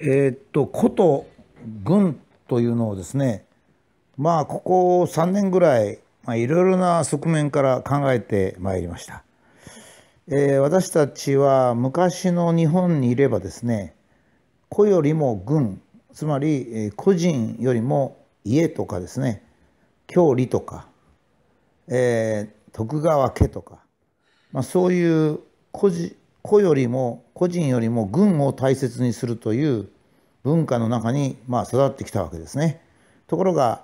えー、っと古都軍というのをですねまあここ3年ぐらいまあいろいろな側面から考えてまいりました、えー、私たちは昔の日本にいればですね子よりも軍つまり個人よりも家とかですね郷里とか、えー、徳川家とか、まあ、そういう個人個よりも個人よりも軍を大切にするという文化の中にまあ育ってきたわけですね。ところが、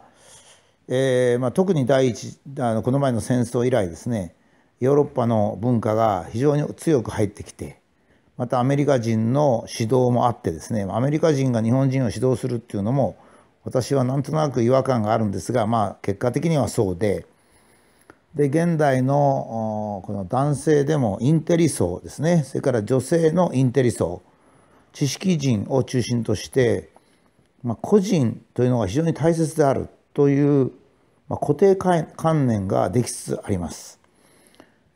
えーまあ、特に第一あのこの前の戦争以来ですねヨーロッパの文化が非常に強く入ってきてまたアメリカ人の指導もあってですねアメリカ人が日本人を指導するっていうのも私はなんとなく違和感があるんですがまあ結果的にはそうでで現代のこの男性でもインテリ層ですね。それから女性のインテリ層。知識人を中心として、まあ、個人というのが非常に大切であるという、まあ、固定観念ができつつあります。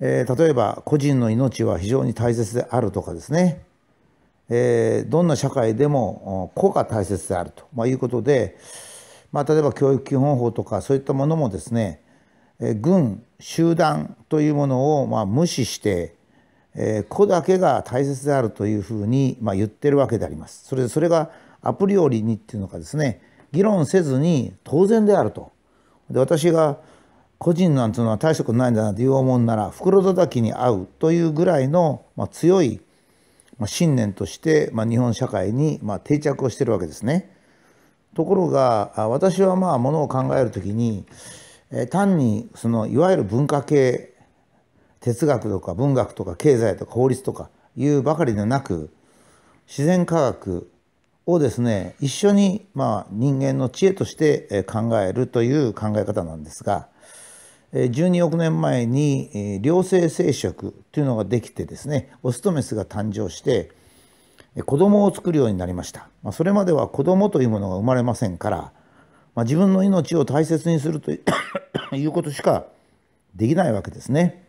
えー、例えば個人の命は非常に大切であるとかですね、えー、どんな社会でも個が大切であると、まあ、いうことで、まあ、例えば教育基本法とかそういったものもですね軍集団というものをまあ無視して、え、子だけが大切であるというふうにまあ言ってるわけであります。それでそれがアプリオリにっていうのかですね議論せずに当然であると。で私が個人なんていうのは大したことないんだなという思うなら袋叩きに合うというぐらいの、まあ、強い、信念として、まあ、日本社会に、まあ、定着をしてるわけですね。ところが私はまあものを考える時にえ単にそのいわゆる文化系哲学とか文学とか経済とか法律とかいうばかりでなく自然科学をですね一緒にまあ人間の知恵として考えるという考え方なんですが12億年前に両性生殖というのができてですねオスとメスが誕生して子供を作るようになりました。それまでは子供というものが生まれませんからまあ、自分の命を大切にすると いうことしかできないわけですね。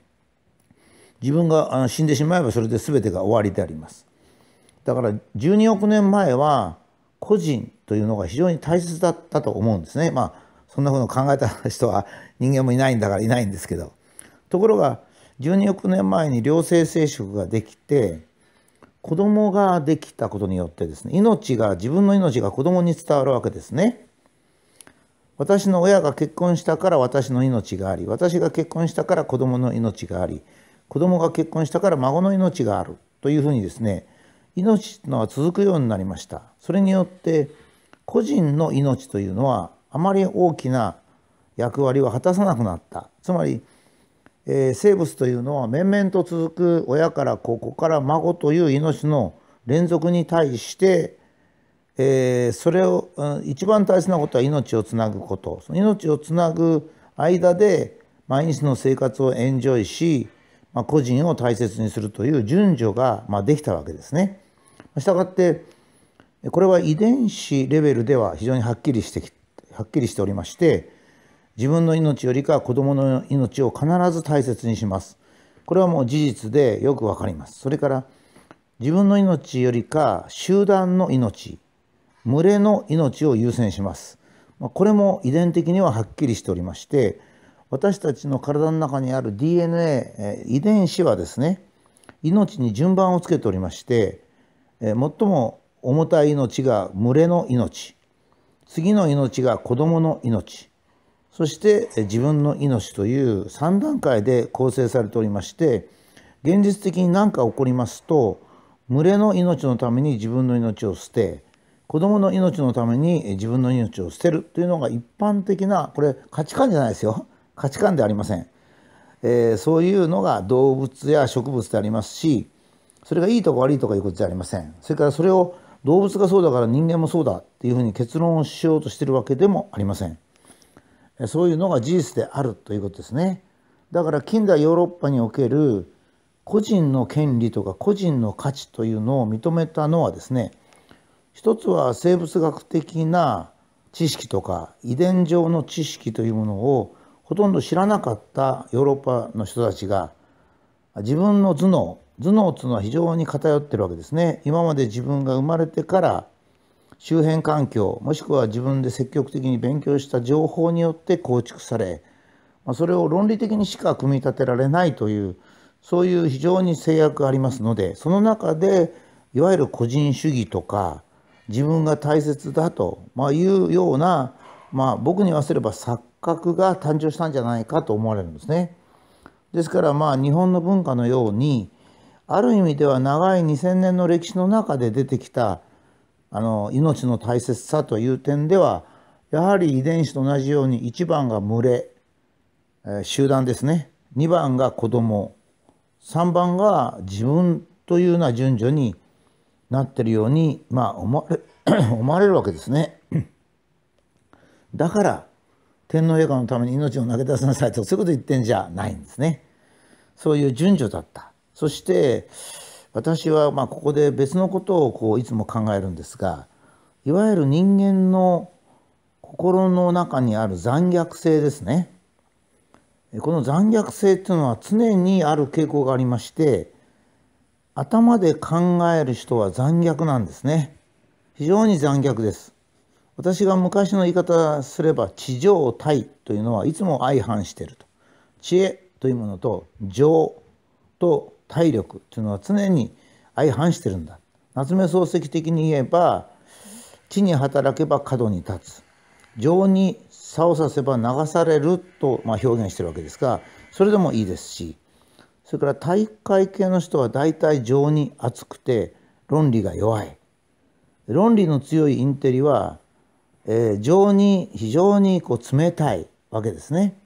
自分が死んでしまえばそれで全てが終わりであります。だから12億年前は個人というのが非常に大切だったと思うんですね。まあそんなふうに考えた人は人間もいないんだからいないんですけど。ところが12億年前に良性生殖ができて子供ができたことによってですね命が自分の命が子供に伝わるわけですね。私の親が結婚したから私の命があり私が結婚したから子供の命があり子供が結婚したから孫の命があるというふうにですね命のは続くようになりました。それによって個人の命というのはあまり大きな役割を果たさなくなった。つまり、えー、生物というのは面々と続く親から子子から孫という命の連続に対してえー、それをうん一番大切なことは命をつなぐことその命をつなぐ間で毎日の生活をエンジョイし、まあ、個人を大切にするという順序が、まあ、できたわけですね。したがってこれは遺伝子レベルでは非常にはっきりしてはっきりしておりまして自分の命よりか子供の命を必ず大切にします。これはもう事実でよくわかります。それから自分の命よりか集団の命群れの命を優先します。これも遺伝的にははっきりしておりまして私たちの体の中にある DNA 遺伝子はですね命に順番をつけておりまして最も重たい命が群れの命次の命が子供の命そして自分の命という3段階で構成されておりまして現実的に何か起こりますと群れの命のために自分の命を捨て子供の命のために自分の命を捨てるというのが一般的なこれ価値観じゃないですよ。価値観ではありません、えー、そういうのが動物や植物でありますしそれがいいとか悪いとかいうことじゃありません。それからそれを動物がそうだから人間もそうだっていうふうに結論をしようとしてるわけでもありません。そういうのが事実であるということですね。だから近代ヨーロッパにおける個人の権利とか個人の価値というのを認めたのはですね一つは生物学的な知識とか遺伝上の知識というものをほとんど知らなかったヨーロッパの人たちが自分の頭脳頭脳というのは非常に偏ってるわけですね。今まで自分が生まれてから周辺環境もしくは自分で積極的に勉強した情報によって構築されそれを論理的にしか組み立てられないというそういう非常に制約がありますのでその中でいわゆる個人主義とか自分が大切だと、まあ、いうような、まあ、僕に言わせれば錯覚が誕生したんじゃないかと思われるんですね。ですからまあ日本の文化のようにある意味では長い2,000年の歴史の中で出てきたあの命の大切さという点ではやはり遺伝子と同じように1番が群れ、えー、集団ですね2番が子供3番が自分というような順序になってるようにまあ思われ 思われるわけですね。だから天皇陛下のために命を投げ出しなさいとそういうこと言ってんじゃないんですね。そういう順序だった。そして私はまここで別のことをこういつも考えるんですがいわゆる人間の心の中にある残虐性ですね。この残虐性っていうのは常にある傾向がありまして頭で考える人は残虐なんですね。非常に残虐です。私が昔の言い方すれば地上体というのはいつも相反していると。知恵というものと情と体力というのは常に相反してるんだ。夏目漱石的に言えば地に働けば角に立つ情に差をさせば流されるとま表現してるわけですがそれでもいいですしそれから体育会系の人は大体情に熱くて論理が弱い論理の強いインテリは、えー、情に非常にこう冷たいわけですね。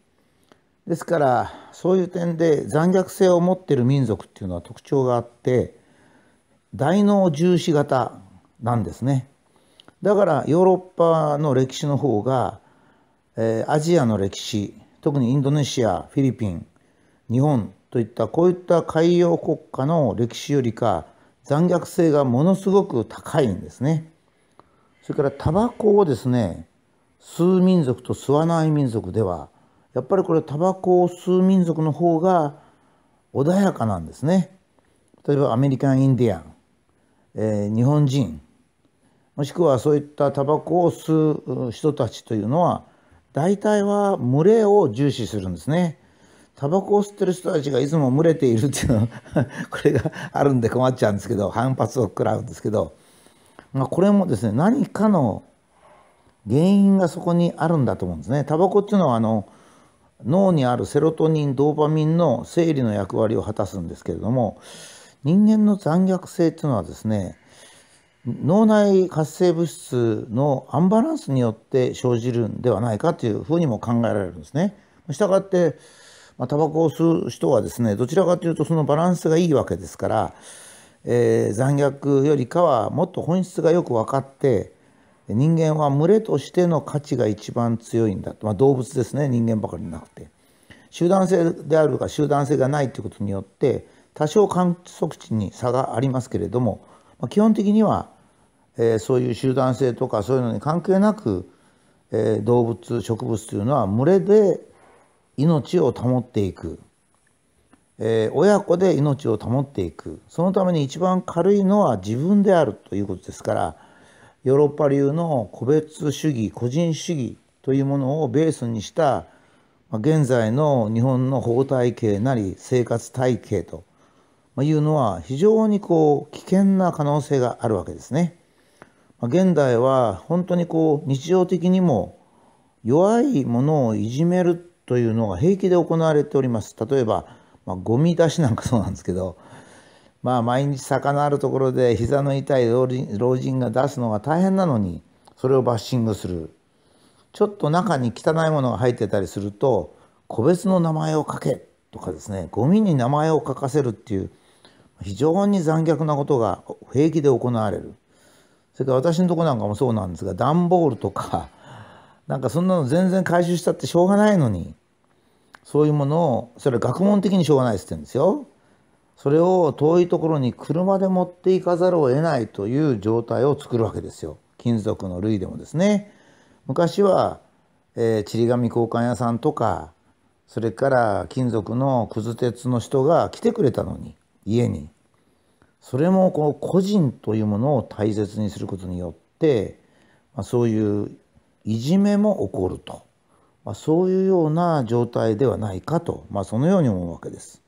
ですからそういう点で残虐性を持っている民族っていうのは特徴があって大脳重視型なんですね。だからヨーロッパの歴史の方が、えー、アジアの歴史特にインドネシアフィリピン日本といったこういった海洋国家の歴史よりか残虐性がものすごく高いんですね。それからタバコをですね吸う民族と吸わない民族ではやっぱりこれタバコを吸う民族の方が穏やかなんですね。例えばアメリカン・インディアン、えー、日本人もしくはそういったタバコを吸う人たちというのは大体は群れを重視するんですね。タバコを吸ってる人たちがいつも群れているっていうのは これがあるんで困っちゃうんですけど反発を食らうんですけど、まあ、これもですね何かの原因がそこにあるんだと思うんですね。タバコっていうのはあの脳にあるセロトニンドーパミンの生理の役割を果たすんですけれども人間の残虐性っていうのはですね脳内活性物質のアンバランスによって生じるんではないかというふうにも考えられるんですね。したがってまあ、タバコを吸う人はですねどちらかというとそのバランスがいいわけですから、えー、残虐よりかはもっと本質がよく分かって人間は群れとしての価値が一番強いんだと、まあ、動物ですね。人間ばかりなくて。集団性であるか集団性がないということによって多少観測値に差がありますけれども、まあ、基本的には、えー、そういう集団性とかそういうのに関係なく、えー、動物植物というのは群れで命を保っていく、えー、親子で命を保っていくそのために一番軽いのは自分であるということですからヨーロッパ流の個別主義個人主義というものをベースにした現在の日本の法体系なり生活体系というのは非常にこう危険な可能性があるわけですね。現代は本当にこう日常的にも弱いものをいじめるというのが平気で行われております。例えば、まあ、ゴミ出しなんかそうなんですけど、まあ、毎日魚あるところで膝の痛い老人老人が出すのが大変なのにそれをバッシングするちょっと中に汚いものが入ってたりすると個別の名前を書けとかですねゴミに名前を書かせるっていう非常に残虐なことが平気で行われるそれから私のとこなんかもそうなんですが段ボールとかなんかそんなの全然回収したってしょうがないのにそういうものをそれは学問的にしょうがないって言ってるんですよ。それを遠いところに車で持っていかざるを得ないという状態を作るわけですよ金属の類でもですね。昔は、えー、ちり紙交換屋さんとかそれから金属のくず鉄の人が来てくれたのに家にそれもこう個人というものを大切にすることによってまあ、そういういじめも起こると、まあ、そういうような状態ではないかと、まあ、そのように思うわけです。